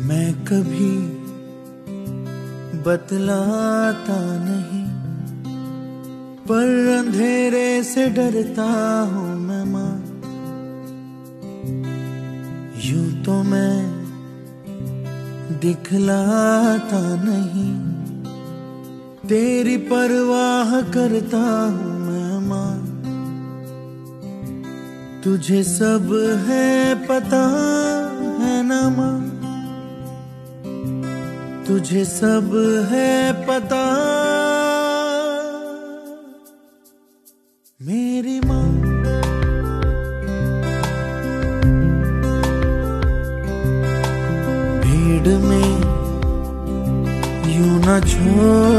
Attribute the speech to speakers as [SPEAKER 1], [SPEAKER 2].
[SPEAKER 1] मैं कभी बतलाता नहीं, पर अंधेरे से डरता हूँ मैं माँ। यूँ तो मैं दिखलाता नहीं, तेरी परवाह करता हूँ मैं माँ। तुझे सब है पता तुझे सब है पता। मेरी माँ। भीड़ में यू न छोड़।